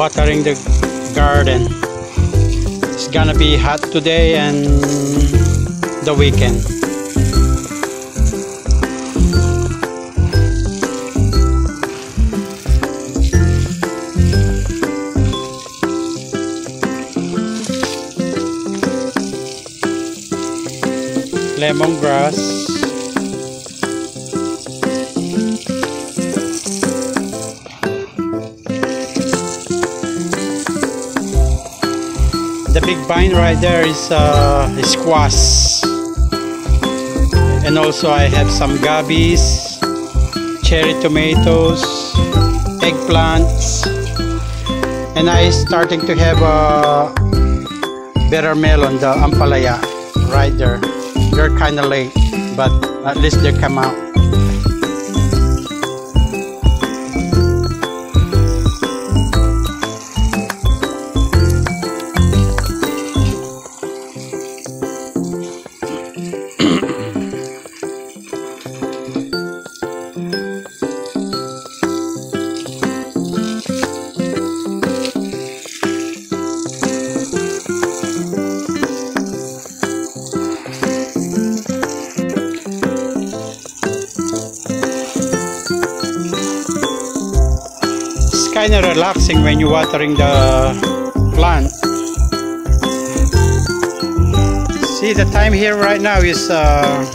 watering the garden. It's gonna be hot today and the weekend. Lemongrass. The big vine right there is uh, squash. And also I have some gabbies, cherry tomatoes, eggplants. And I starting to have a bitter melon, the ampalaya, right there. They're kind of late, but at least they come out. Kind of relaxing when you're watering the plant. See, the time here right now is uh,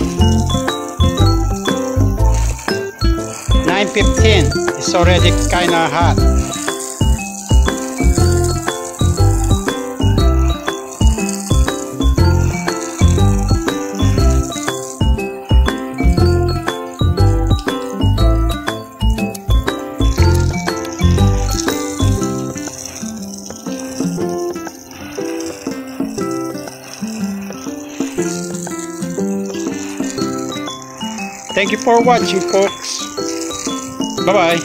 9.15. It's already kind of hot. Thank you for watching, folks. Bye-bye.